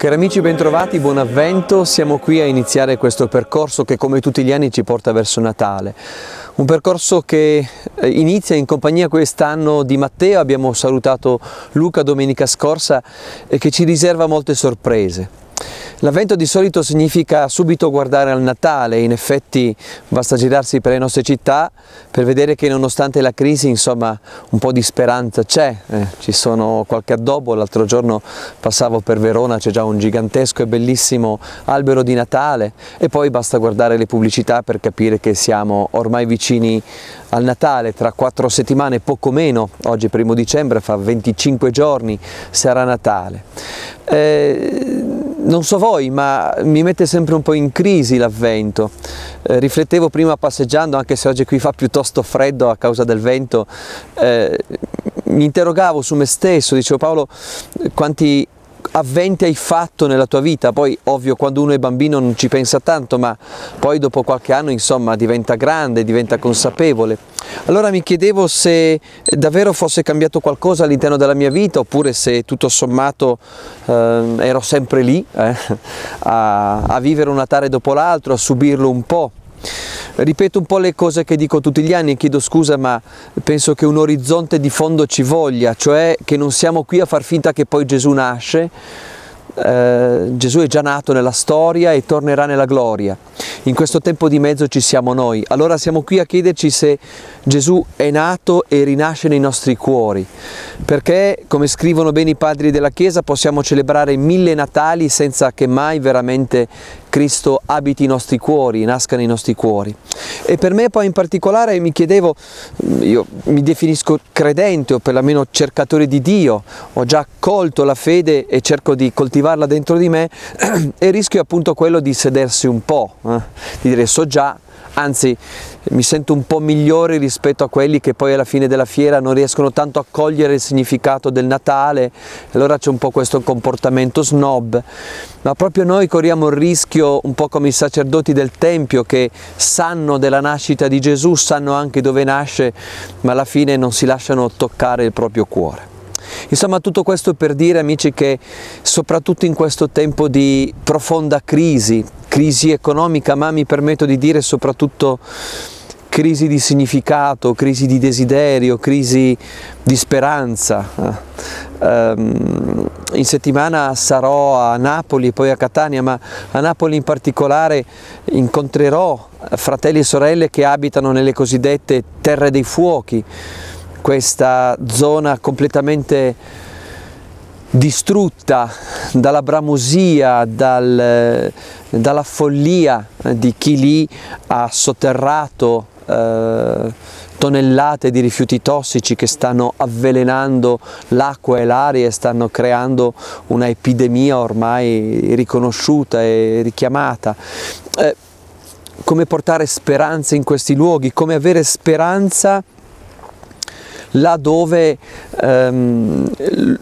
Cari amici bentrovati, buon avvento, siamo qui a iniziare questo percorso che come tutti gli anni ci porta verso Natale. Un percorso che eh, inizia in compagnia quest'anno di Matteo, abbiamo salutato Luca domenica scorsa e che ci riserva molte sorprese. L'avvento di solito significa subito guardare al Natale, in effetti basta girarsi per le nostre città per vedere che nonostante la crisi insomma un po' di speranza c'è, eh, ci sono qualche addobbo, l'altro giorno passavo per Verona, c'è già un gigantesco e bellissimo albero di Natale. E poi basta guardare le pubblicità per capire che siamo ormai vicini al Natale, tra quattro settimane, poco meno, oggi primo dicembre, fa 25 giorni sarà Natale. Eh, non so voi, ma mi mette sempre un po' in crisi l'avvento. Eh, riflettevo prima passeggiando, anche se oggi qui fa piuttosto freddo a causa del vento, eh, mi interrogavo su me stesso, dicevo Paolo, quanti avventi hai fatto nella tua vita, poi ovvio quando uno è bambino non ci pensa tanto, ma poi dopo qualche anno insomma diventa grande, diventa consapevole. Allora mi chiedevo se davvero fosse cambiato qualcosa all'interno della mia vita oppure se tutto sommato eh, ero sempre lì eh, a, a vivere un Natale dopo l'altro, a subirlo un po'. Ripeto un po' le cose che dico tutti gli anni, chiedo scusa ma penso che un orizzonte di fondo ci voglia, cioè che non siamo qui a far finta che poi Gesù nasce, eh, Gesù è già nato nella storia e tornerà nella gloria. In questo tempo di mezzo ci siamo noi. Allora siamo qui a chiederci se Gesù è nato e rinasce nei nostri cuori. Perché, come scrivono bene i padri della Chiesa, possiamo celebrare mille Natali senza che mai veramente Cristo abiti i nostri cuori, nasca nei nostri cuori. E per me poi in particolare mi chiedevo, io mi definisco credente o perlomeno cercatore di Dio, ho già colto la fede e cerco di coltivarla dentro di me e rischio appunto quello di sedersi un po', eh? di dire so già, anzi mi sento un po' migliore rispetto a quelli che poi alla fine della fiera non riescono tanto a cogliere il significato del Natale, allora c'è un po' questo comportamento snob, ma proprio noi corriamo il rischio, un po' come i sacerdoti del Tempio che sanno della nascita di Gesù, sanno anche dove nasce, ma alla fine non si lasciano toccare il proprio cuore. Insomma tutto questo per dire amici che soprattutto in questo tempo di profonda crisi, crisi economica, ma mi permetto di dire soprattutto crisi di significato, crisi di desiderio, crisi di speranza. Um, in settimana sarò a Napoli e poi a Catania, ma a Napoli in particolare incontrerò fratelli e sorelle che abitano nelle cosiddette terre dei fuochi, questa zona completamente distrutta dalla bramosia, dal, dalla follia di chi lì ha sotterrato eh, tonnellate di rifiuti tossici che stanno avvelenando l'acqua e l'aria e stanno creando una epidemia ormai riconosciuta e richiamata. Eh, come portare speranza in questi luoghi, come avere speranza là dove ehm,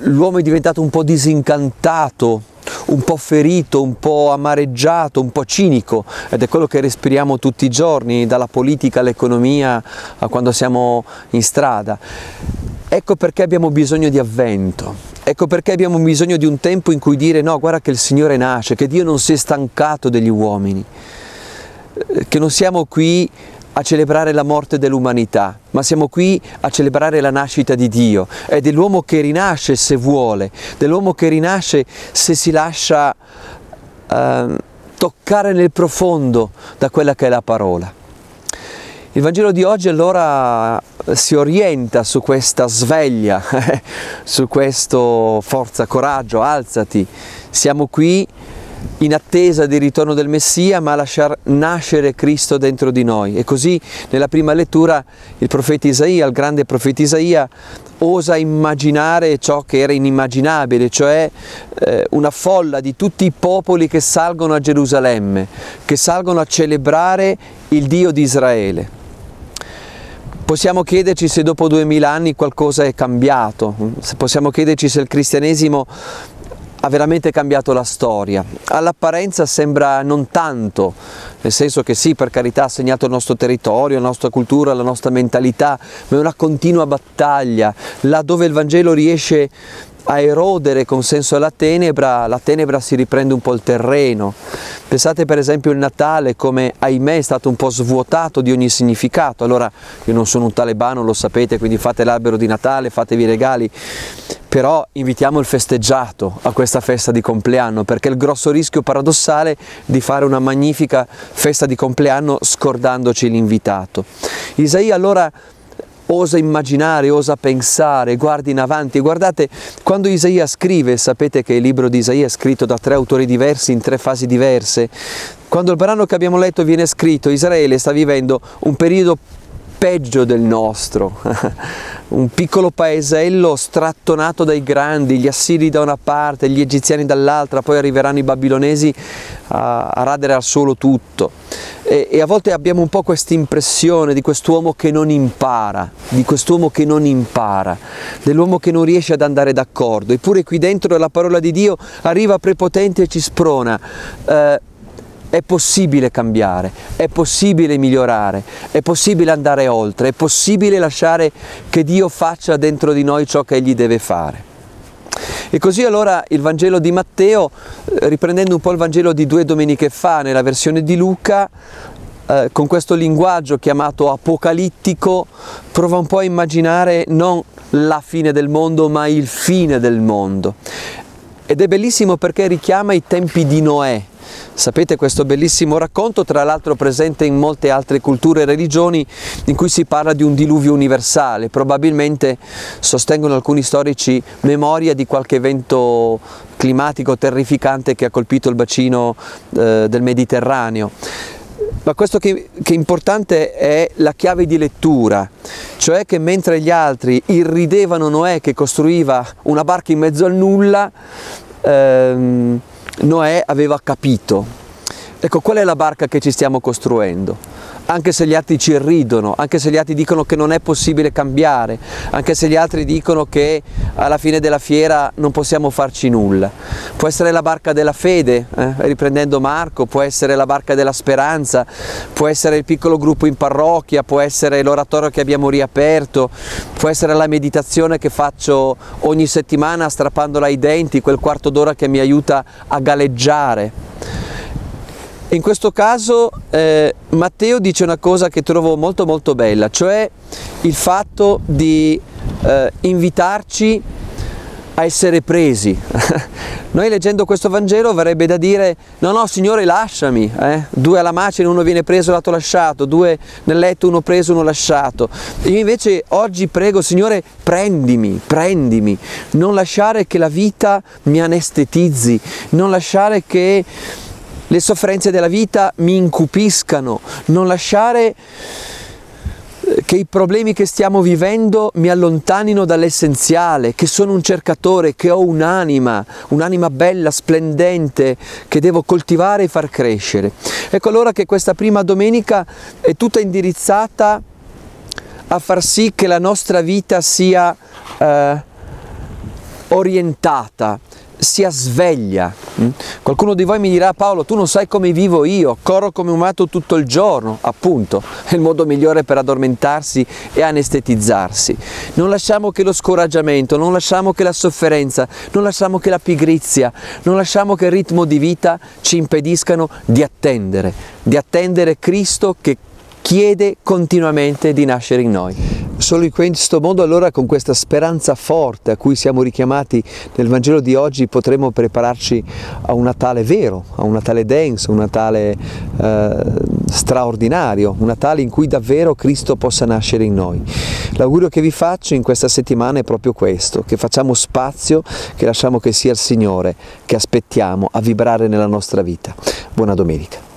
l'uomo è diventato un po' disincantato, un po' ferito, un po' amareggiato, un po' cinico. Ed è quello che respiriamo tutti i giorni, dalla politica all'economia a quando siamo in strada. Ecco perché abbiamo bisogno di avvento, ecco perché abbiamo bisogno di un tempo in cui dire no, guarda che il Signore nasce, che Dio non si è stancato degli uomini, che non siamo qui a celebrare la morte dell'umanità, ma siamo qui a celebrare la nascita di Dio. È dell'uomo che rinasce se vuole, dell'uomo che rinasce se si lascia eh, toccare nel profondo da quella che è la parola. Il Vangelo di oggi allora si orienta su questa sveglia, su questo forza, coraggio, alzati. Siamo qui in attesa del ritorno del Messia, ma lasciar nascere Cristo dentro di noi. E così nella prima lettura il profeta Isaia, il grande profeta Isaia, osa immaginare ciò che era inimmaginabile, cioè eh, una folla di tutti i popoli che salgono a Gerusalemme, che salgono a celebrare il Dio di Israele. Possiamo chiederci se dopo duemila anni qualcosa è cambiato, possiamo chiederci se il cristianesimo ha veramente cambiato la storia. All'apparenza sembra non tanto, nel senso che sì, per carità ha segnato il nostro territorio, la nostra cultura, la nostra mentalità, ma è una continua battaglia, là dove il Vangelo riesce a erodere con senso alla tenebra, la tenebra si riprende un po' il terreno. Pensate per esempio il Natale come ahimè è stato un po' svuotato di ogni significato. Allora io non sono un talebano, lo sapete, quindi fate l'albero di Natale, fatevi i regali, però invitiamo il festeggiato a questa festa di compleanno perché il grosso rischio paradossale di fare una magnifica festa di compleanno scordandoci l'invitato. Isaia allora osa immaginare, osa pensare, guardi in avanti. Guardate, quando Isaia scrive, sapete che il libro di Isaia è scritto da tre autori diversi, in tre fasi diverse, quando il brano che abbiamo letto viene scritto, Israele sta vivendo un periodo peggio del nostro, un piccolo paesello strattonato dai grandi, gli assiri da una parte, gli egiziani dall'altra, poi arriveranno i babilonesi a, a radere al suolo tutto. E, e a volte abbiamo un po' questa impressione di quest'uomo che non impara, di quest'uomo che non impara, dell'uomo che non riesce ad andare d'accordo. Eppure qui dentro la parola di Dio arriva prepotente e ci sprona. Eh, è possibile cambiare, è possibile migliorare, è possibile andare oltre, è possibile lasciare che Dio faccia dentro di noi ciò che Egli deve fare. E così allora il Vangelo di Matteo, eh, riprendendo un po' il Vangelo di due domeniche fa nella versione di Luca, eh, con questo linguaggio chiamato apocalittico, prova un po' a immaginare non la fine del mondo, ma il fine del mondo. Ed è bellissimo perché richiama i tempi di Noè, Sapete questo bellissimo racconto, tra l'altro presente in molte altre culture e religioni, in cui si parla di un diluvio universale, probabilmente sostengono alcuni storici memoria di qualche evento climatico terrificante che ha colpito il bacino eh, del Mediterraneo. Ma questo che, che, è importante è la chiave di lettura, cioè che mentre gli altri irridevano Noè che costruiva una barca in mezzo al nulla, ehm, Noè aveva capito. Ecco, qual è la barca che ci stiamo costruendo? Anche se gli altri ci ridono, anche se gli altri dicono che non è possibile cambiare, anche se gli altri dicono che alla fine della fiera non possiamo farci nulla. Può essere la barca della fede, eh? riprendendo Marco, può essere la barca della speranza, può essere il piccolo gruppo in parrocchia, può essere l'oratorio che abbiamo riaperto, può essere la meditazione che faccio ogni settimana strappandola ai denti, quel quarto d'ora che mi aiuta a galleggiare. In questo caso eh, Matteo dice una cosa che trovo molto molto bella, cioè il fatto di eh, invitarci a essere presi. Noi leggendo questo Vangelo verrebbe da dire no no Signore lasciami, eh? due alla macina uno viene preso l'altro lasciato, due nel letto uno preso uno lasciato. Io invece oggi prego Signore prendimi, prendimi, non lasciare che la vita mi anestetizzi, non lasciare che le sofferenze della vita mi incupiscano, non lasciare eh, che i problemi che stiamo vivendo mi allontanino dall'essenziale, che sono un cercatore, che ho un'anima, un'anima bella, splendente, che devo coltivare e far crescere. Ecco allora che questa prima domenica è tutta indirizzata a far sì che la nostra vita sia eh, orientata, sia sveglia. Mm? Qualcuno di voi mi dirà Paolo tu non sai come vivo io, corro come un matto tutto il giorno, appunto, è il modo migliore per addormentarsi e anestetizzarsi. Non lasciamo che lo scoraggiamento, non lasciamo che la sofferenza, non lasciamo che la pigrizia, non lasciamo che il ritmo di vita ci impediscano di attendere, di attendere Cristo che chiede continuamente di nascere in noi. Solo in questo modo allora con questa speranza forte a cui siamo richiamati nel Vangelo di oggi potremo prepararci a un Natale vero, a un Natale denso, un Natale eh, straordinario, un Natale in cui davvero Cristo possa nascere in noi. L'augurio che vi faccio in questa settimana è proprio questo, che facciamo spazio, che lasciamo che sia il Signore che aspettiamo a vibrare nella nostra vita. Buona domenica.